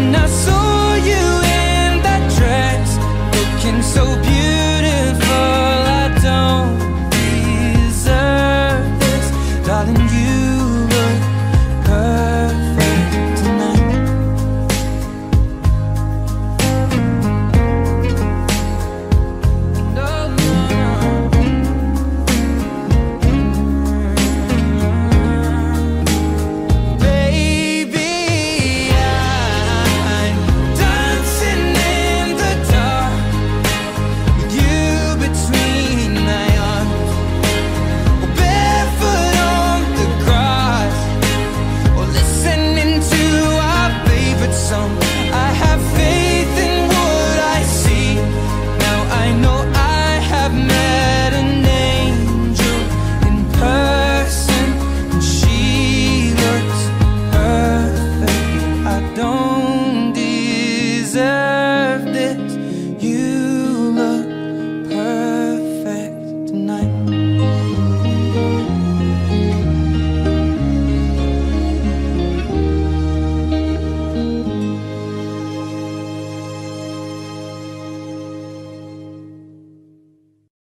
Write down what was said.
When I